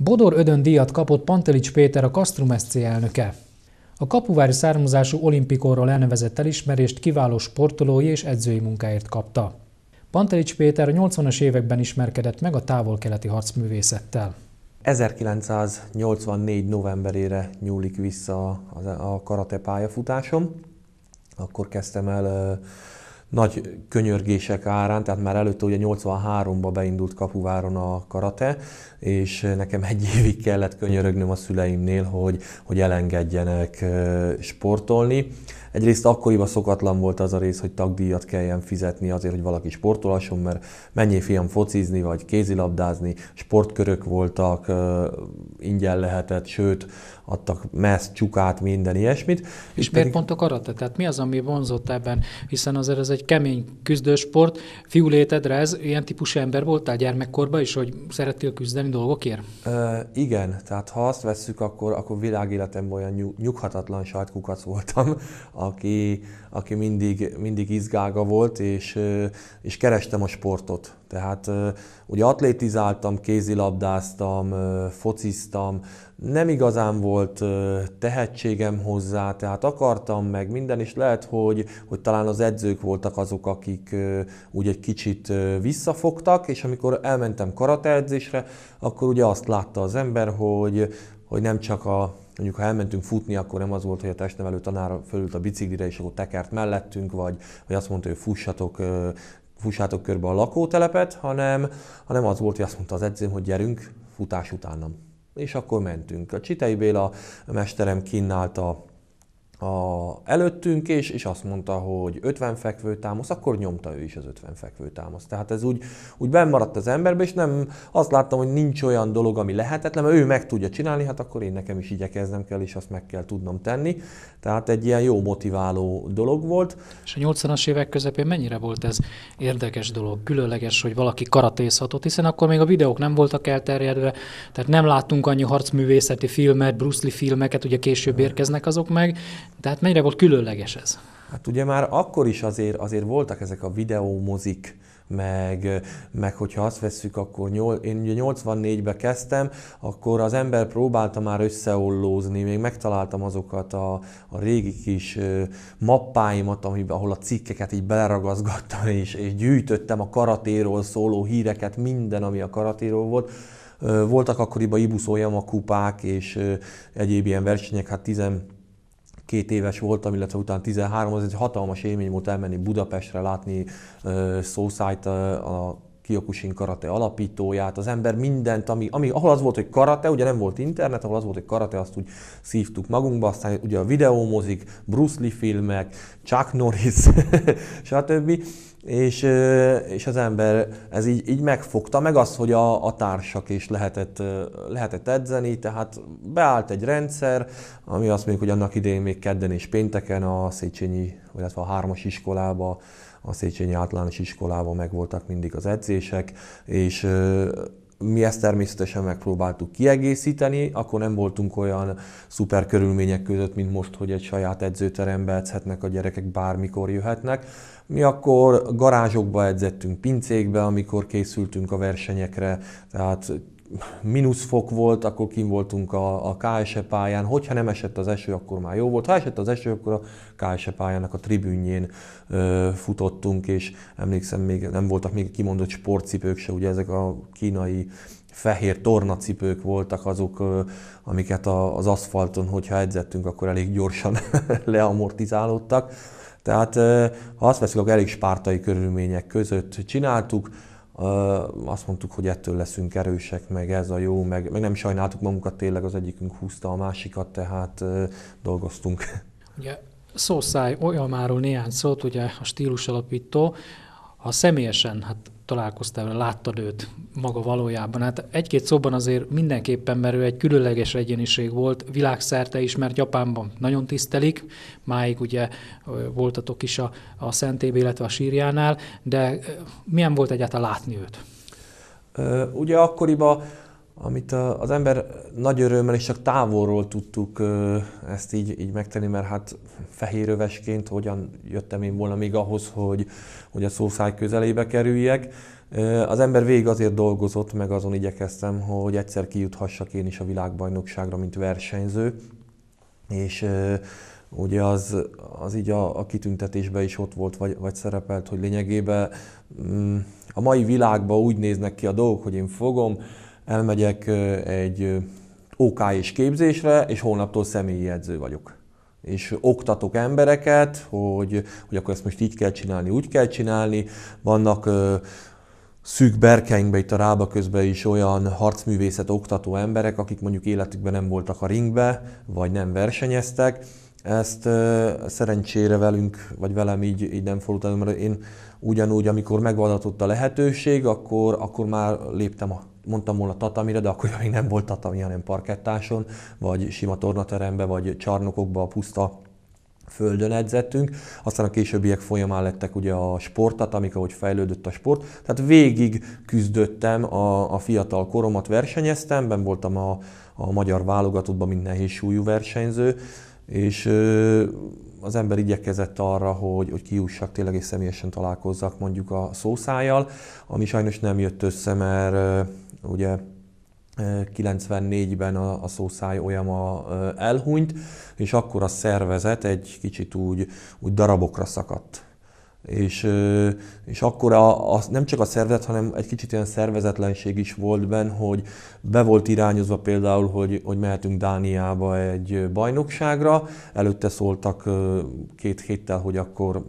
Bodor Ödön díjat kapott Pantelics Péter a Castrum SC elnöke. A kapuvári származású olimpikorról elnevezett elismerést kiváló sportolói és edzői munkáért kapta. Pantelics Péter a 80-as években ismerkedett meg a távol-keleti harcművészettel. 1984. novemberére nyúlik vissza a karate pályafutásom. Akkor kezdtem el nagy könyörgések árán, tehát már előtte ugye 83-ban beindult Kapuváron a karate, és nekem egy évig kellett könyörögnöm a szüleimnél, hogy, hogy elengedjenek sportolni. Egyrészt akkoriban szokatlan volt az a rész, hogy tagdíjat kelljen fizetni azért, hogy valaki sportolhasson, mert mennyi fiam focizni vagy kézilabdázni, sportkörök voltak, ingyen lehetett, sőt, adtak messz, csukát, minden ilyesmit. És, és miért pedig... pont a karate? Tehát mi az, ami vonzott ebben? Hiszen azért ez egy kemény küzdősport. Fiú létedre ez, ilyen típusú ember voltál gyermekkorban is, hogy szerettél küzdeni dolgokért? Uh, igen, tehát ha azt vesszük, akkor, akkor világéletemben olyan nyughatatlan sajtkukac voltam, aki, aki mindig, mindig izgága volt, és, és kerestem a sportot. Tehát ugye atlétizáltam, kézilabdáztam, fociztam, nem igazán volt tehetségem hozzá, tehát akartam meg minden, és lehet, hogy, hogy talán az edzők voltak azok, akik úgy egy kicsit visszafogtak, és amikor elmentem karateedzésre, akkor ugye azt látta az ember, hogy, hogy nem csak a mondjuk ha elmentünk futni, akkor nem az volt, hogy a testnevelő tanár fölült a biciklire, és akkor tekert mellettünk, vagy, vagy azt mondta, hogy fussatok, fussátok körbe a lakótelepet, hanem, hanem az volt, hogy azt mondta az edzőm, hogy gyerünk, futás utánam. És akkor mentünk. A Csitei Béla mesterem kínálta a, előttünk, és, és azt mondta, hogy 50 fekvő támasz, akkor nyomta ő is az 50 fekvő támasz. Tehát ez úgy, úgy maradt az emberbe, és nem azt láttam, hogy nincs olyan dolog, ami lehetetlen, mert ő meg tudja csinálni, hát akkor én nekem is igyekeznem kell, és azt meg kell tudnom tenni. Tehát egy ilyen jó motiváló dolog volt. És a 80-as évek közepén mennyire volt ez érdekes dolog, különleges, hogy valaki karatézhatott, hiszen akkor még a videók nem voltak elterjedve, tehát nem láttunk annyi harcművészeti filmet, Bruce Lee filmeket, ugye később érkeznek azok meg, tehát mennyire volt különleges ez? Hát ugye már akkor is azért, azért voltak ezek a videómozik, meg, meg hogyha azt vesszük, akkor nyol, én ugye 84-ben kezdtem, akkor az ember próbálta már összeollózni, még megtaláltam azokat a, a régi kis mappáimat, ahol a cikkeket így beleragazgattam, és, és gyűjtöttem a karatéról szóló híreket, minden, ami a karatéról volt. Voltak akkoriban Ibusz a kupák és egyéb ilyen versenyek, hát 10 két éves voltam, illetve utána 13, az egy hatalmas élmény volt elmenni Budapestre, látni uh, Szószájt, uh, a Kyokushin karate alapítóját, az ember mindent, ami, ami, ahol az volt, hogy karate, ugye nem volt internet, ahol az volt, hogy karate, azt úgy szívtuk magunkba, aztán ugye a videómozik, Bruce Lee filmek, Chuck Norris, stb és, és az ember ez így, így megfogta, meg az, hogy a, a társak is lehetett, lehetett edzeni, tehát beállt egy rendszer, ami azt mondjuk, hogy annak idején még kedden és pénteken a Széchenyi, illetve a hármas iskolába, a Széchenyi általános iskolában megvoltak mindig az edzések, és mi ezt természetesen megpróbáltuk kiegészíteni, akkor nem voltunk olyan szuper körülmények között, mint most, hogy egy saját edzőterembe edzhetnek a gyerekek, bármikor jöhetnek. Mi akkor garázsokba edzettünk, pincékbe, amikor készültünk a versenyekre, tehát mínusz fok volt, akkor kim voltunk a, a KSE pályán, hogyha nem esett az eső, akkor már jó volt. Ha esett az eső, akkor a KSE pályának a tribünjén ö, futottunk, és emlékszem, még nem voltak még kimondott sportcipők se, ugye ezek a kínai fehér tornacipők voltak azok, amiket az aszfalton, hogyha edzettünk, akkor elég gyorsan leamortizálódtak. Tehát ha azt veszük, akkor elég spártai körülmények között csináltuk, azt mondtuk, hogy ettől leszünk erősek, meg ez a jó, meg, meg nem sajnáltuk magunkat, tényleg az egyikünk húzta a másikat, tehát dolgoztunk. Ugye szószáj Olyamáról néhány szót, ugye a stílus alapító, ha személyesen hát találkoztál vele, láttad őt maga valójában. Hát egy-két szóban azért mindenképpen, mert ő egy különleges egyéniség volt, világszerte ismert Japánban nagyon tisztelik, máig ugye voltatok is a, a Szentébe, illetve a sírjánál, de milyen volt egyáltalán látni őt? Ugye akkoriban amit az ember nagy örömmel és csak távolról tudtuk ezt így, így megtenni, mert hát fehérövesként hogyan jöttem én volna még ahhoz, hogy, hogy a szószáj közelébe kerüljek. Az ember végig azért dolgozott, meg azon igyekeztem, hogy egyszer kijuthassak én is a világbajnokságra, mint versenyző. És ugye az, az így a, a kitüntetésben is ott volt, vagy, vagy szerepelt, hogy lényegében mm, a mai világban úgy néznek ki a dolgok, hogy én fogom, elmegyek egy OK és képzésre, és holnaptól személyi edző vagyok. És oktatok embereket, hogy, hogy akkor ezt most így kell csinálni, úgy kell csinálni. Vannak szűk berkeinkben, itt a Rába közben is olyan harcművészet oktató emberek, akik mondjuk életükben nem voltak a ringbe, vagy nem versenyeztek. Ezt uh, szerencsére velünk, vagy velem így, így nem fordult mert én ugyanúgy, amikor megvadatott a lehetőség, akkor, akkor már léptem a mondtam volna tatamire, de akkor még nem volt tatami, hanem parkettáson, vagy sima tornaterembe, vagy csarnokokba, puszta földön edzettünk, aztán a későbbiek folyamán lettek ugye a sportat, amik ahogy fejlődött a sport. Tehát végig küzdöttem a, a fiatal koromat, versenyeztem, ben voltam a, a magyar válogatottban, mint nehéz súlyú versenyző, és ö, az ember igyekezett arra, hogy, hogy kiussak tényleg és személyesen találkozzak mondjuk a szószájjal, ami sajnos nem jött össze, mert ugye 94-ben a, a szószáj olyama elhunyt, és akkor a szervezet egy kicsit úgy, úgy darabokra szakadt. És, és akkor a, a, nem csak a szervezet, hanem egy kicsit olyan szervezetlenség is volt benne, hogy be volt irányozva például, hogy, hogy mehetünk Dániába egy bajnokságra, előtte szóltak két héttel, hogy akkor,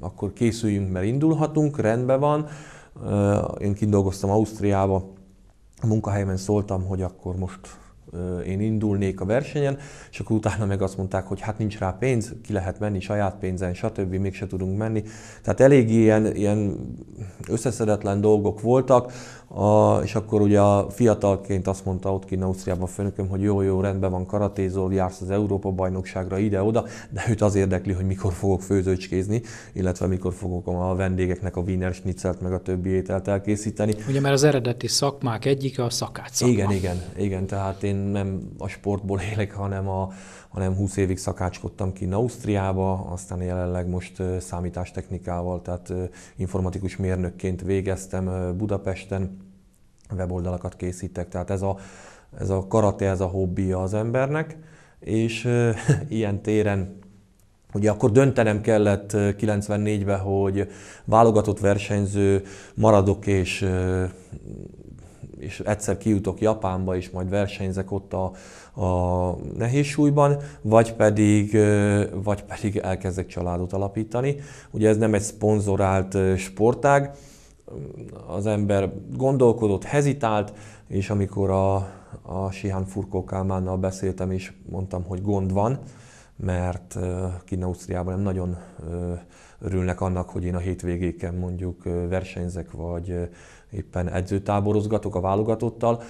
akkor készüljünk, mert indulhatunk, rendben van. Én kint Ausztriába, munkahelyemen szóltam, hogy akkor most én indulnék a versenyen, és akkor utána meg azt mondták, hogy hát nincs rá pénz, ki lehet menni saját pénzen, stb. mégse tudunk menni. Tehát elég ilyen, ilyen összeszedetlen dolgok voltak, a, és akkor ugye a fiatalként azt mondta ott kint Ausztriában a főnököm, hogy jó, jó, rendben van, karatézol, jársz az Európa-bajnokságra ide-oda, de őt az érdekli, hogy mikor fogok főzőcskézni, illetve mikor fogok a vendégeknek a Wiener Schnitzelt meg a többi ételt elkészíteni. Ugye mert az eredeti szakmák egyike a szakács szakma. Igen, igen, igen, tehát én nem a sportból élek, hanem a, hanem 20 évig szakácskodtam ki Ausztriába, aztán jelenleg most számítástechnikával, tehát informatikus mérnökként végeztem Budapesten, weboldalakat készítek, tehát ez a, ez a karate, ez a hobbi az embernek, és ilyen téren Ugye akkor döntenem kellett 94-ben, hogy válogatott versenyző maradok és és egyszer kijutok Japánba, és majd versenyzek ott a, a nehézsúlyban, vagy pedig, vagy pedig elkezdek családot alapítani. Ugye ez nem egy szponzorált sportág, az ember gondolkodott, hezitált, és amikor a, a Sihán Furkó Kálmánnal beszéltem, és mondtam, hogy gond van, mert kint Ausztriában nem nagyon örülnek annak, hogy én a hétvégéken mondjuk versenyzek, vagy éppen edzőtáborozgatok a válogatottal,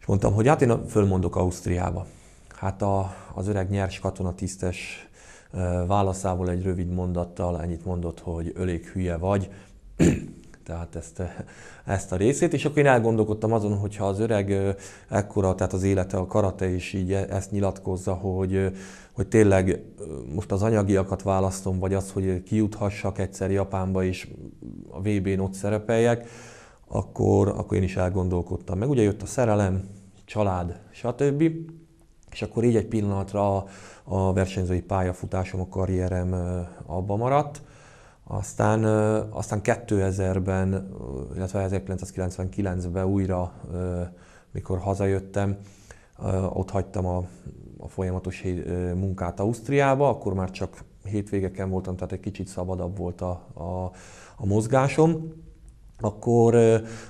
és mondtam, hogy hát én fölmondok Ausztriába. Hát a, az öreg nyers katonatisztes válaszából egy rövid mondattal ennyit mondott, hogy ölék hülye vagy, tehát ezt, ezt a részét, és akkor én elgondolkodtam azon, hogyha az öreg ekkora, tehát az élete, a karate is így e, ezt nyilatkozza, hogy, hogy tényleg most az anyagiakat választom, vagy az, hogy kijuthassak egyszer Japánba és a VB-n ott szerepeljek, akkor, akkor én is elgondolkodtam. Meg ugye jött a szerelem, család, stb. És akkor így egy pillanatra a, versenyzői pályafutásom, a karrierem abba maradt. Aztán, aztán 2000-ben, illetve 1999-ben újra, mikor hazajöttem, ott hagytam a, a folyamatos munkát Ausztriába, akkor már csak hétvégeken voltam, tehát egy kicsit szabadabb volt a, a, a mozgásom akkor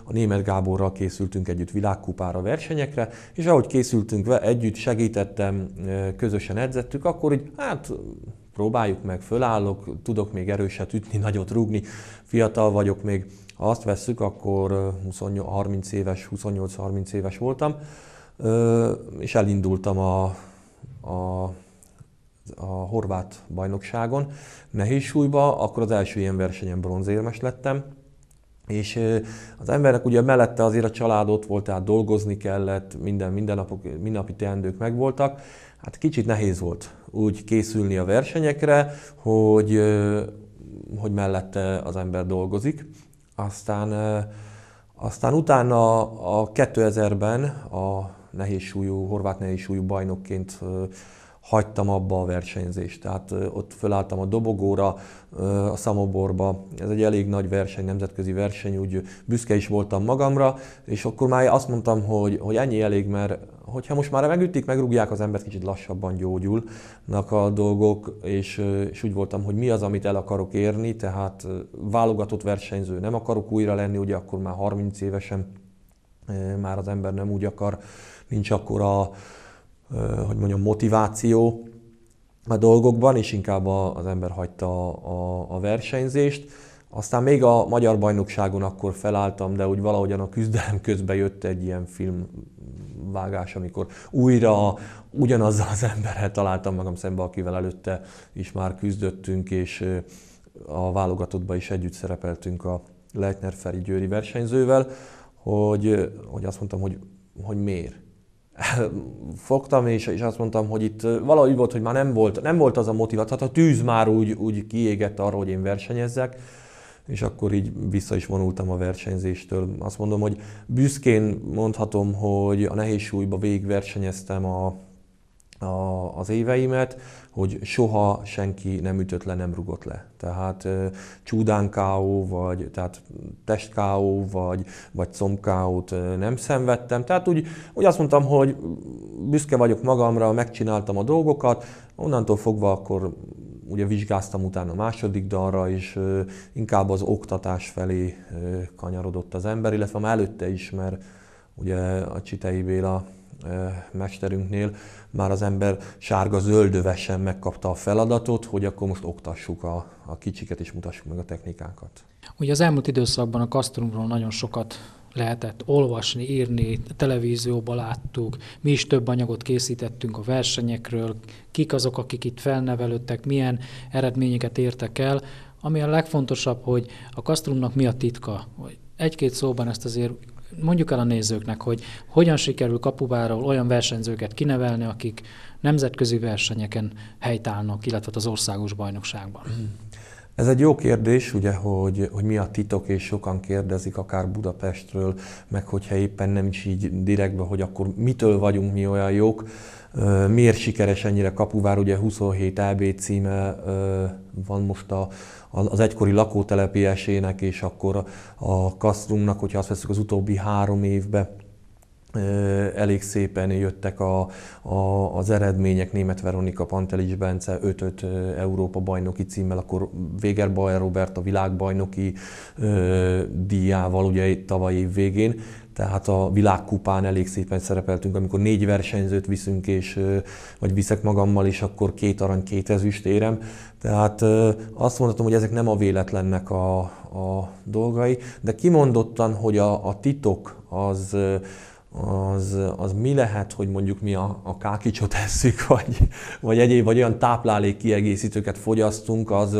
a német Gáborral készültünk együtt világkupára versenyekre, és ahogy készültünk együtt, segítettem, közösen edzettük, akkor így, hát próbáljuk meg, fölállok, tudok még erőset ütni, nagyot rúgni, fiatal vagyok még, ha azt vesszük, akkor 30 éves, 28-30 éves voltam, és elindultam a, a, a horvát bajnokságon nehéz súlyba, akkor az első ilyen versenyen bronzérmes lettem, És az embernek ugye mellette azért a család ott volt, tehát dolgozni kellett, minden, minden napok, mindennapi teendők megvoltak. Hát kicsit nehéz volt úgy készülni a versenyekre, hogy, hogy mellette az ember dolgozik. Aztán, aztán utána a 2000-ben a nehézsúlyú, horvát nehézsúlyú bajnokként hagytam abba a versenyzést. Tehát ott fölálltam a dobogóra, a Szamoborba. Ez egy elég nagy verseny, nemzetközi verseny, úgy büszke is voltam magamra, és akkor már azt mondtam, hogy, hogy ennyi elég, mert hogyha most már megütik, megrúgják az embert, kicsit lassabban gyógyulnak a dolgok, és, és úgy voltam, hogy mi az, amit el akarok érni, tehát válogatott versenyző nem akarok újra lenni, ugye akkor már 30 évesen már az ember nem úgy akar, nincs akkor a, hogy mondjam, motiváció a dolgokban, és inkább az ember hagyta a, a, versenyzést. Aztán még a magyar bajnokságon akkor felálltam, de úgy valahogyan a küzdelem közben jött egy ilyen filmvágás, amikor újra ugyanazzal az emberrel találtam magam szembe, akivel előtte is már küzdöttünk, és a válogatottban is együtt szerepeltünk a Leitner Feri Győri versenyzővel, hogy, hogy azt mondtam, hogy, hogy miért fogtam, és, és azt mondtam, hogy itt valahogy volt, hogy már nem volt, nem volt az a motiváció, tehát a tűz már úgy, úgy kiégett arra, hogy én versenyezzek, és akkor így vissza is vonultam a versenyzéstől. Azt mondom, hogy büszkén mondhatom, hogy a nehéz súlyba végigversenyeztem a, a, az éveimet, hogy soha senki nem ütött le, nem rugott le. Tehát e, csúdán KO, vagy tehát test KO, vagy, vagy comb nem szenvedtem. Tehát úgy, úgy azt mondtam, hogy büszke vagyok magamra, megcsináltam a dolgokat, onnantól fogva akkor ugye vizsgáztam utána a második dalra, és inkább az oktatás felé kanyarodott az ember, illetve már előtte is, mert ugye a Csitei Béla mesterünknél már az ember sárga zöldövesen megkapta a feladatot, hogy akkor most oktassuk a, a kicsiket és mutassuk meg a technikákat. Ugye az elmúlt időszakban a kasztrumról nagyon sokat lehetett olvasni, írni, televízióban láttuk, mi is több anyagot készítettünk a versenyekről, kik azok, akik itt felnevelődtek, milyen eredményeket értek el. Ami a legfontosabb, hogy a kasztrumnak mi a titka. Egy-két szóban ezt azért mondjuk el a nézőknek, hogy hogyan sikerül kapubáról olyan versenyzőket kinevelni, akik nemzetközi versenyeken helytállnak, illetve az országos bajnokságban. Ez egy jó kérdés, ugye, hogy, hogy mi a titok, és sokan kérdezik akár Budapestről, meg hogyha éppen nem is így direktbe, hogy akkor mitől vagyunk mi olyan jók. Miért sikeres ennyire Kapuvár? Ugye 27 EB címe van most a, az egykori lakótelepi esének, és akkor a Kastrunknak, hogyha azt veszük az utóbbi három évben, elég szépen jöttek a, a, az eredmények. Német Veronika Pantelics Bence 5-5 Európa bajnoki címmel, akkor Véger Bayer Robert a világbajnoki ö, díjával ugye tavaly év végén. Tehát a világkupán elég szépen szerepeltünk, amikor négy versenyzőt viszünk, és, vagy viszek magammal is, akkor két arany, két ezüst érem. Tehát azt mondhatom, hogy ezek nem a véletlennek a, a dolgai, de kimondottan, hogy a, a titok az, az, az mi lehet, hogy mondjuk mi a, a kákicsot eszük, vagy, vagy egyéb, vagy olyan táplálék kiegészítőket fogyasztunk, az,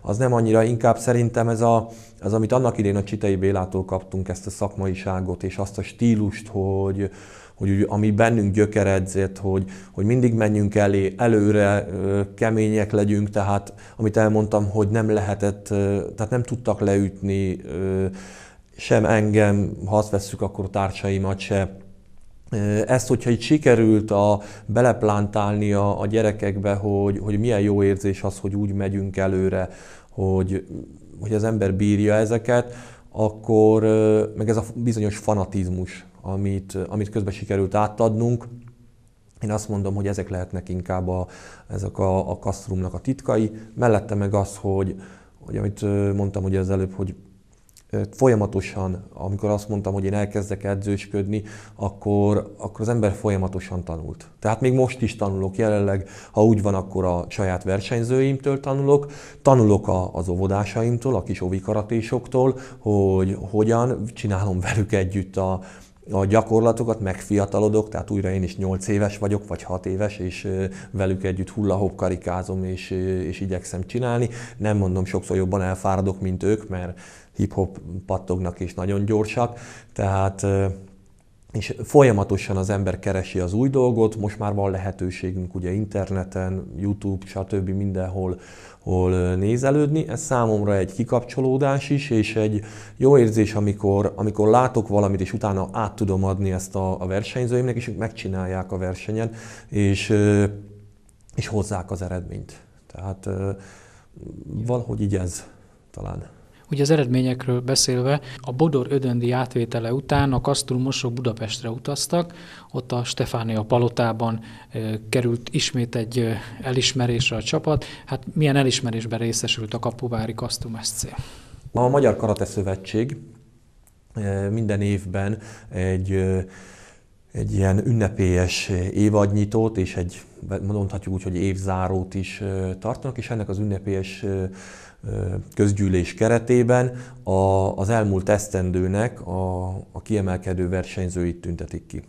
az nem annyira, inkább szerintem ez a, az, amit annak idén a Csitei Bélától kaptunk, ezt a szakmaiságot és azt a stílust, hogy, hogy ami bennünk gyökeredzett, hogy, hogy mindig menjünk elé, előre, kemények legyünk, tehát amit elmondtam, hogy nem lehetett, tehát nem tudtak leütni sem engem, ha azt vesszük, akkor társaimat se. Ezt, hogyha így sikerült a, beleplántálni a, a gyerekekbe, hogy, hogy milyen jó érzés az, hogy úgy megyünk előre, hogy, hogy az ember bírja ezeket, akkor meg ez a bizonyos fanatizmus, amit, amit közben sikerült átadnunk, én azt mondom, hogy ezek lehetnek inkább a, ezek a, a kasztrumnak a titkai, mellette meg az, hogy, hogy amit mondtam ugye az előbb, hogy folyamatosan, amikor azt mondtam, hogy én elkezdek edzősködni, akkor, akkor az ember folyamatosan tanult. Tehát még most is tanulok jelenleg, ha úgy van, akkor a saját versenyzőimtől tanulok, tanulok a, az óvodásaimtól, a kis óvikaratésoktól, hogy hogyan csinálom velük együtt a, a gyakorlatokat, megfiatalodok, tehát újra én is 8 éves vagyok, vagy 6 éves, és velük együtt hullahop karikázom, és, és igyekszem csinálni. Nem mondom, sokszor jobban elfáradok, mint ők, mert hip-hop pattognak és nagyon gyorsak, tehát és folyamatosan az ember keresi az új dolgot, most már van lehetőségünk ugye interneten, YouTube, stb. mindenhol hol nézelődni. Ez számomra egy kikapcsolódás is, és egy jó érzés, amikor, amikor látok valamit, és utána át tudom adni ezt a, a versenyzőimnek, és ők megcsinálják a versenyen, és, és hozzák az eredményt. Tehát valahogy így ez talán. Ugye az eredményekről beszélve, a Bodor ödöndi átvétele után a kasztrumosok Budapestre utaztak, ott a Stefánia palotában került ismét egy elismerésre a csapat. Hát milyen elismerésben részesült a Kapuvári Kasztrum SC? A Magyar Karate Szövetség minden évben egy egy ilyen ünnepélyes évadnyitót és egy, mondhatjuk úgy, hogy évzárót is tartanak, és ennek az ünnepélyes közgyűlés keretében a, az elmúlt esztendőnek a, a kiemelkedő versenyzőit tüntetik ki.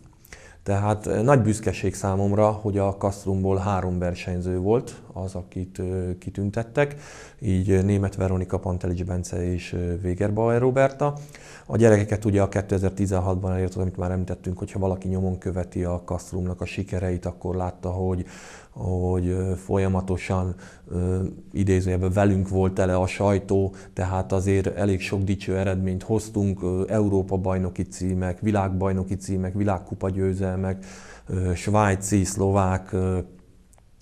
Tehát nagy büszkeség számomra, hogy a Kastrumból három versenyző volt az, akit kitüntettek, így német Veronika Pantelics Bence és Wegerbauer Roberta. A gyerekeket ugye a 2016-ban elért, amit már említettünk, hogyha valaki nyomon követi a Kastrumnak a sikereit, akkor látta, hogy hogy folyamatosan idézőjelben velünk volt tele a sajtó, tehát azért elég sok dicső eredményt hoztunk, Európa bajnoki címek, világbajnoki címek, világkupa győzelmek, svájci, szlovák,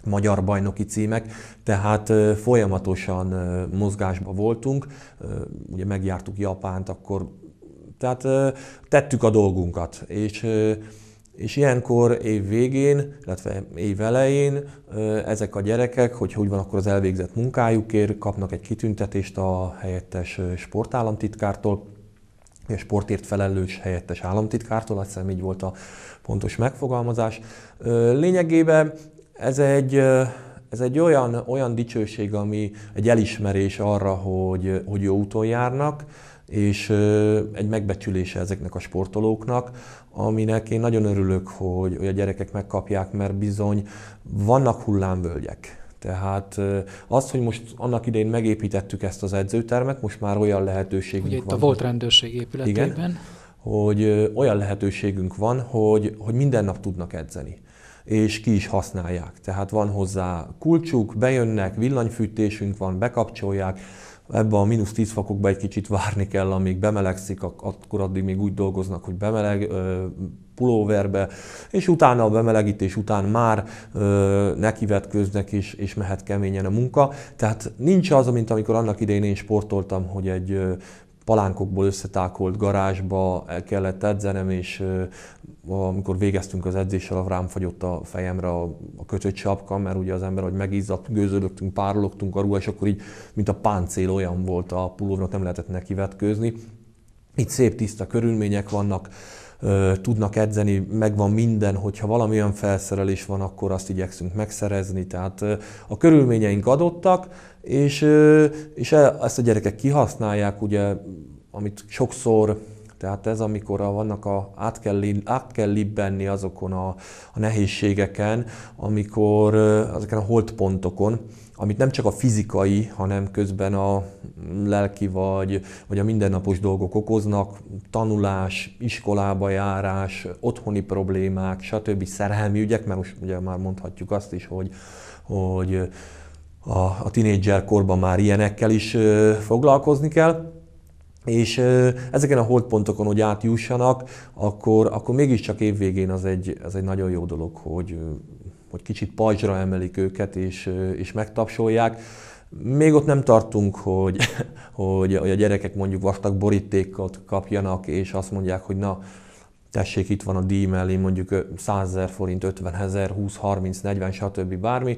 magyar bajnoki címek, tehát folyamatosan mozgásban voltunk, ugye megjártuk Japánt, akkor tehát tettük a dolgunkat, és és ilyenkor év végén, illetve év elején ezek a gyerekek, hogyha úgy van, akkor az elvégzett munkájukért kapnak egy kitüntetést a helyettes sportállamtitkártól, a sportért felelős helyettes államtitkártól, azt hiszem így volt a pontos megfogalmazás. Lényegében ez egy, ez egy olyan, olyan dicsőség, ami egy elismerés arra, hogy, hogy jó úton járnak, és egy megbecsülése ezeknek a sportolóknak, aminek én nagyon örülök, hogy, hogy a gyerekek megkapják, mert bizony vannak hullámvölgyek. Tehát az, hogy most annak idején megépítettük ezt az edzőtermet, most már olyan lehetőségünk Ugye itt van. a volt rendőrség épületében. Igen, hogy olyan lehetőségünk van, hogy, hogy minden nap tudnak edzeni és ki is használják. Tehát van hozzá kulcsuk, bejönnek, villanyfűtésünk van, bekapcsolják, ebben a mínusz 10 fokokban egy kicsit várni kell, amíg bemelegszik, akkor addig még úgy dolgoznak, hogy bemeleg, pulóverbe, és utána a bemelegítés után már ö, nekivetkőznek és, és mehet keményen a munka. Tehát nincs az, mint amikor annak idején én sportoltam, hogy egy palánkokból összetákolt garázsba el kellett edzenem, és amikor végeztünk az edzéssel, rám fagyott a fejemre a, a kötött sapka, mert ugye az ember, hogy megizzadt, gőzölögtünk, párologtunk a ruha, és akkor így, mint a páncél olyan volt a pulóvnak, nem lehetett neki vetkőzni. Itt szép tiszta körülmények vannak, tudnak edzeni, megvan minden, hogyha valami olyan felszerelés van, akkor azt igyekszünk megszerezni, tehát a körülményeink adottak, és, és e, ezt a gyerekek kihasználják, ugye, amit sokszor tehát ez, amikor a, vannak a, át, kell, át kell libbenni azokon a, a nehézségeken, amikor azeken a holdpontokon, amit nem csak a fizikai, hanem közben a lelki vagy, vagy a mindennapos dolgok okoznak, tanulás, iskolába járás, otthoni problémák, stb. szerelmi ügyek, mert most ugye már mondhatjuk azt is, hogy, hogy a, a tinédzser korban már ilyenekkel is foglalkozni kell, és ezeken a holdpontokon, hogy átjussanak, akkor, akkor mégiscsak évvégén az egy, az egy nagyon jó dolog, hogy, hogy kicsit pajzsra emelik őket és, és megtapsolják. Még ott nem tartunk, hogy, hogy, a gyerekek mondjuk vastag borítékot kapjanak, és azt mondják, hogy na, tessék, itt van a díj mellé mondjuk 100 ezer forint, 50 ezer, 20, 30, 40, stb. bármi.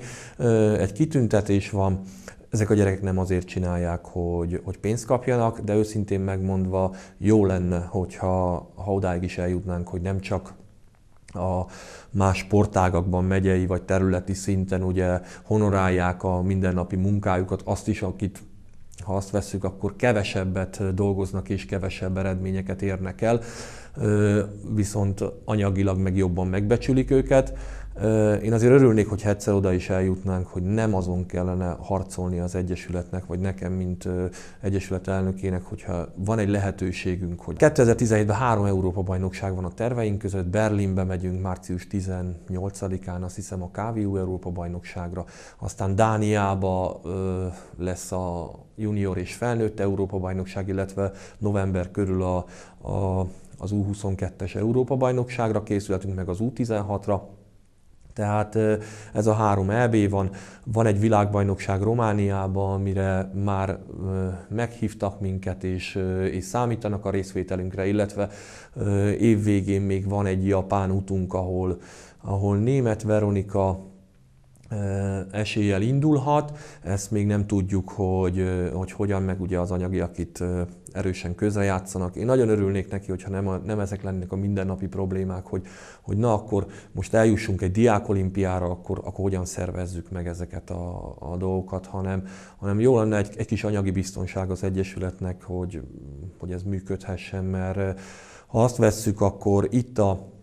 Egy kitüntetés van, ezek a gyerekek nem azért csinálják, hogy, hogy pénzt kapjanak, de őszintén megmondva jó lenne, hogyha ha odáig is eljutnánk, hogy nem csak a más sportágakban, megyei vagy területi szinten ugye honorálják a mindennapi munkájukat, azt is, akit ha azt vesszük, akkor kevesebbet dolgoznak és kevesebb eredményeket érnek el, viszont anyagilag meg jobban megbecsülik őket. Én azért örülnék, hogy egyszer oda is eljutnánk, hogy nem azon kellene harcolni az Egyesületnek, vagy nekem, mint Egyesület elnökének, hogyha van egy lehetőségünk, hogy 2017-ben három Európa-bajnokság van a terveink között, Berlinbe megyünk március 18-án, azt hiszem a KVU Európa-bajnokságra, aztán Dániába lesz a junior és felnőtt Európa-bajnokság, illetve november körül a, a az U22-es Európa-bajnokságra készülhetünk meg az U16-ra, tehát ez a három EB van, van egy világbajnokság Romániában, amire már meghívtak minket, és, és számítanak a részvételünkre, illetve évvégén még van egy japán utunk, ahol, ahol német Veronika eséllyel indulhat. Ezt még nem tudjuk, hogy, hogy hogyan, meg ugye az anyagiak itt erősen közrejátszanak. Én nagyon örülnék neki, hogyha nem, a, nem ezek lennének a mindennapi problémák, hogy, hogy na akkor most eljussunk egy diákolimpiára, akkor, akkor hogyan szervezzük meg ezeket a, a dolgokat, hanem, hanem jó lenne egy, egy kis anyagi biztonság az Egyesületnek, hogy, hogy ez működhessen, mert ha azt vesszük, akkor itt a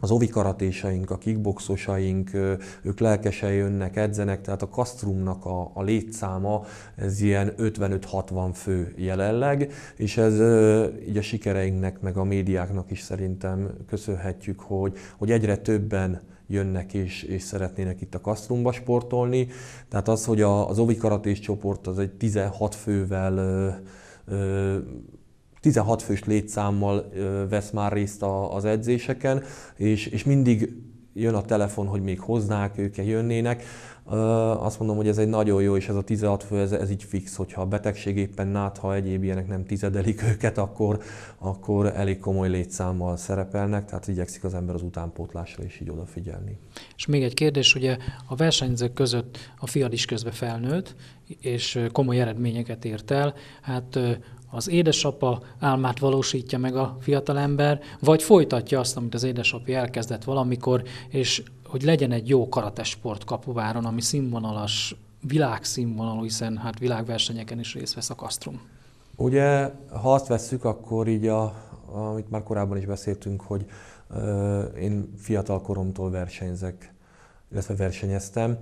az ovikaratésaink, a kickboxosaink, ők lelkesen jönnek, edzenek, tehát a kasztrumnak a, a létszáma, ez ilyen 55-60 fő jelenleg, és ez így a sikereinknek, meg a médiáknak is szerintem köszönhetjük, hogy, hogy egyre többen jönnek és, és szeretnének itt a kasztrumba sportolni. Tehát az, hogy a, az ovikaratés csoport az egy 16 fővel 16 fős létszámmal vesz már részt az edzéseken, és, és mindig jön a telefon, hogy még hoznák, ők jönnének. Azt mondom, hogy ez egy nagyon jó, és ez a 16 fő, ez, ez így fix, hogyha a betegség éppen nátha egyéb ilyenek nem tizedelik őket, akkor, akkor elég komoly létszámmal szerepelnek, tehát igyekszik az ember az utánpótlásra is így odafigyelni. És még egy kérdés, ugye a versenyzők között a fiad is közben felnőtt, és komoly eredményeket ért el. Hát az édesapa álmát valósítja meg a fiatalember, vagy folytatja azt, amit az édesapja elkezdett valamikor, és hogy legyen egy jó karatesport kapuváron, ami színvonalas, világszínvonalú, hiszen hát világversenyeken is részt vesz a Kastrum. Ugye, ha azt vesszük, akkor így, a, amit már korábban is beszéltünk, hogy ö, én fiatal koromtól versenyzek, illetve versenyeztem,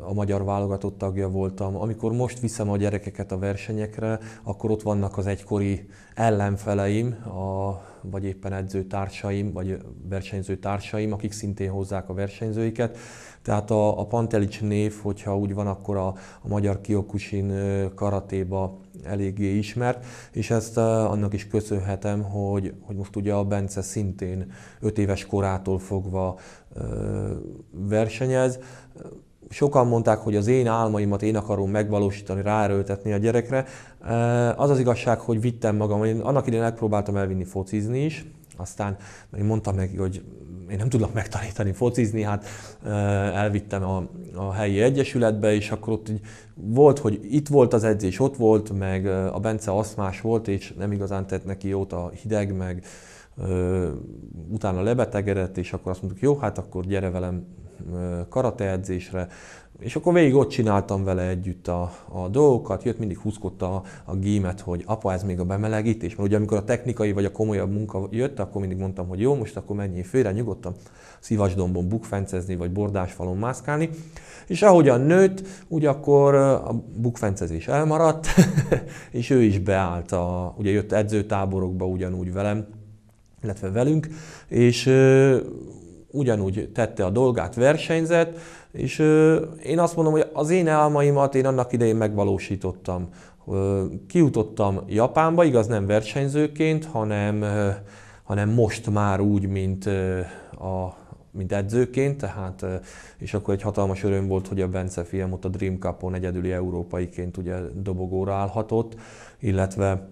a magyar válogatott tagja voltam. Amikor most viszem a gyerekeket a versenyekre, akkor ott vannak az egykori ellenfeleim, a, vagy éppen edzőtársaim, vagy versenyzőtársaim, akik szintén hozzák a versenyzőiket. Tehát a, a Pantelics név, hogyha úgy van, akkor a, a magyar Kyokushin karatéba eléggé ismert, és ezt annak is köszönhetem, hogy, hogy most ugye a Bence szintén 5 éves korától fogva versenyez sokan mondták, hogy az én álmaimat én akarom megvalósítani, ráerőltetni a gyerekre. Az az igazság, hogy vittem magam, én annak idején megpróbáltam elvinni focizni is, aztán én mondtam neki, hogy én nem tudok megtanítani focizni, hát elvittem a, a helyi egyesületbe, és akkor ott így volt, hogy itt volt az edzés, ott volt, meg a Bence aszmás volt, és nem igazán tett neki jót a hideg, meg utána lebetegedett, és akkor azt mondtuk, jó, hát akkor gyere velem karate edzésre, és akkor végig ott csináltam vele együtt a, a dolgokat, jött mindig húzkodta a, a gémet, hogy apa, ez még a bemelegítés, mert ugye amikor a technikai vagy a komolyabb munka jött, akkor mindig mondtam, hogy jó, most akkor menjél félre, nyugodtan szivasdombon bukfencezni, vagy bordásfalon mászkálni. És ahogyan nőtt, úgy akkor a bukfencezés elmaradt, és ő is beállt, a, ugye jött edzőtáborokba ugyanúgy velem, illetve velünk, és ugyanúgy tette a dolgát, versenyzett, és én azt mondom, hogy az én álmaimat én annak idején megvalósítottam. Kijutottam Japánba, igaz nem versenyzőként, hanem, hanem most már úgy, mint, a, mint edzőként, tehát, és akkor egy hatalmas öröm volt, hogy a Bence fiam ott a Dream Cup-on egyedüli európaiként ugye dobogóra állhatott, illetve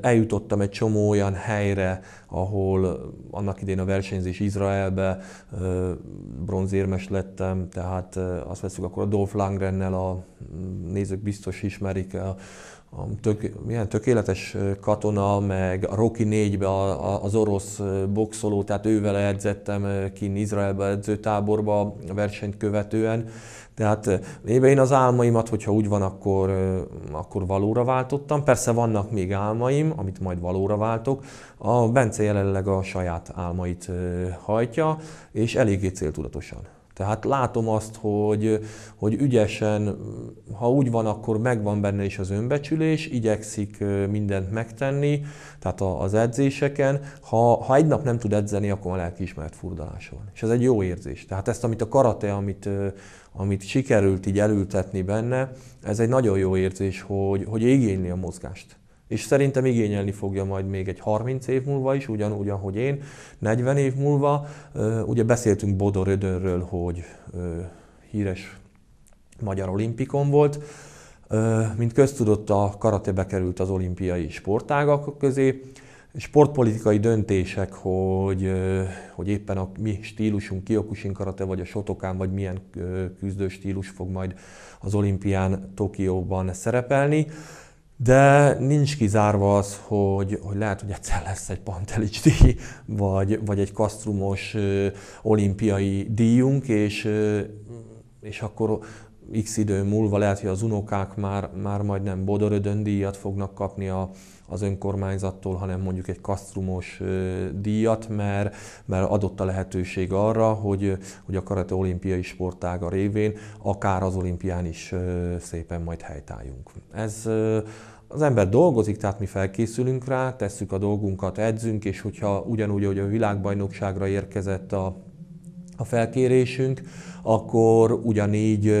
eljutottam egy csomó olyan helyre, ahol annak idén a versenyzés Izraelbe bronzérmes lettem, tehát azt veszük akkor a Dolph Langrennel, a nézők biztos ismerik, a, a tök, milyen tökéletes katona, meg a Rocky 4-be a, a, az orosz boxoló, tehát ővel edzettem ki Izraelbe edzőtáborba versenyt követően. Tehát én az álmaimat, hogyha úgy van, akkor, akkor valóra váltottam. Persze vannak még álmaim, amit majd valóra váltok. A Bence jelenleg a saját álmait hajtja, és eléggé céltudatosan. Tehát látom azt, hogy, hogy ügyesen, ha úgy van, akkor megvan benne is az önbecsülés, igyekszik mindent megtenni, tehát az edzéseken. Ha, ha egy nap nem tud edzeni, akkor a lelkiismeret furdalása van. És ez egy jó érzés. Tehát ezt, amit a karate, amit, amit sikerült így elültetni benne, ez egy nagyon jó érzés, hogy, hogy igényli a mozgást és szerintem igényelni fogja majd még egy 30 év múlva is, ugyanúgy, ahogy én, 40 év múlva. Ugye beszéltünk Bodor Ödönről, hogy híres magyar olimpikon volt. Mint köztudott, a karate bekerült az olimpiai sportágak közé. Sportpolitikai döntések, hogy, hogy éppen a mi stílusunk, Kyokushin karate, vagy a Shotokan, vagy milyen küzdő stílus fog majd az olimpián Tokióban szerepelni. De nincs kizárva az, hogy, hogy lehet, hogy egyszer lesz egy Pantelics díj, vagy, vagy egy kasztrumos olimpiai díjunk, és, és akkor x idő múlva lehet, hogy az unokák már, már majd nem Bodorödön díjat fognak kapni a, az önkormányzattól, hanem mondjuk egy kasztrumos díjat, mert, mert adott a lehetőség arra, hogy, hogy a karate olimpiai sportága révén akár az olimpián is szépen majd helytálljunk. Ez az ember dolgozik, tehát mi felkészülünk rá, tesszük a dolgunkat, edzünk, és hogyha ugyanúgy, hogy a világbajnokságra érkezett a, a felkérésünk, akkor ugyanígy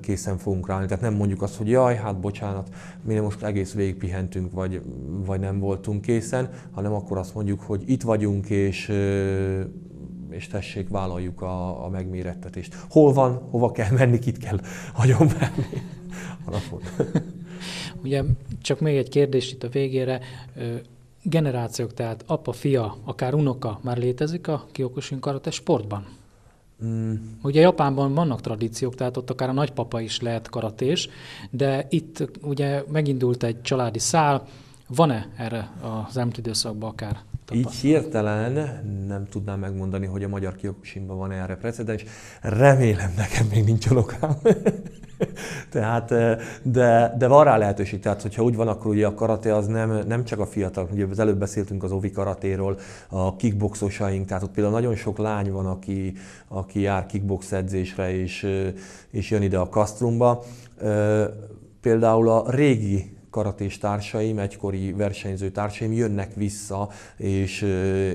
készen fogunk rá. Tehát nem mondjuk azt, hogy jaj, hát bocsánat, mi most egész végig pihentünk, vagy, vagy nem voltunk készen, hanem akkor azt mondjuk, hogy itt vagyunk, és és tessék, vállaljuk a, a megmérettetést. Hol van, hova kell menni, kit kell agyon menni. Ugye csak még egy kérdés itt a végére. Generációk, tehát apa, fia, akár unoka már létezik a Kyokushin karate sportban? Mm. Ugye Japánban vannak tradíciók, tehát ott akár a nagypapa is lehet karatés, de itt ugye megindult egy családi szál, van-e erre az elmúlt időszakban akár Így hirtelen nem tudnám megmondani, hogy a magyar Kyokushinban van -e erre precedens. Remélem nekem még nincs unokám. tehát, de, de van rá lehetőség, tehát hogyha úgy van, akkor ugye a karate az nem, nem csak a fiatal, ugye az előbb beszéltünk az ovi karatéról, a kickboxosaink, tehát ott például nagyon sok lány van, aki, aki jár kickbox edzésre és, és jön ide a kasztrumba. Például a régi karatés társaim, egykori versenyző társaim jönnek vissza, és,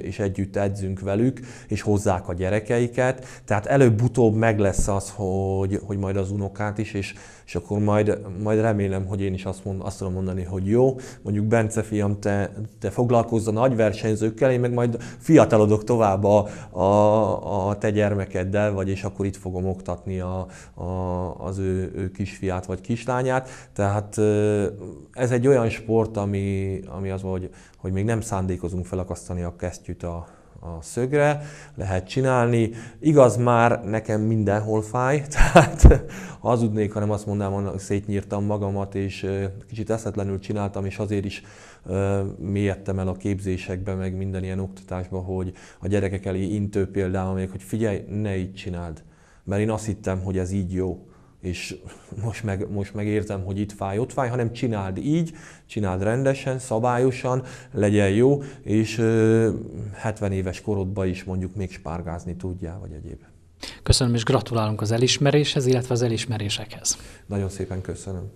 és együtt edzünk velük, és hozzák a gyerekeiket. Tehát előbb-utóbb meg lesz az, hogy, hogy majd az unokát is, és és akkor majd, majd remélem, hogy én is azt, mond, azt tudom mondani, hogy jó, mondjuk Bence fiam, te, te foglalkozz a nagy versenyzőkkel, én meg majd fiatalodok tovább a, a, a te gyermekeddel, vagyis akkor itt fogom oktatni a, a, az ő, ő kisfiát vagy kislányát. Tehát ez egy olyan sport, ami, ami az, hogy, hogy még nem szándékozunk felakasztani a kesztyűt a, a szögre, lehet csinálni. Igaz már nekem mindenhol fáj, tehát hazudnék, hanem azt mondanám, hogy szétnyírtam magamat, és kicsit eszetlenül csináltam, és azért is mélyedtem el a képzésekbe, meg minden ilyen oktatásba, hogy a gyerekek elé intő például még, hogy figyelj, ne így csináld. Mert én azt hittem, hogy ez így jó és most meg, most meg értem, hogy itt fáj, ott fáj, hanem csináld így, csináld rendesen, szabályosan, legyen jó, és 70 éves korodban is mondjuk még spárgázni tudjál, vagy egyéb. Köszönöm, és gratulálunk az elismeréshez, illetve az elismerésekhez. Nagyon szépen köszönöm.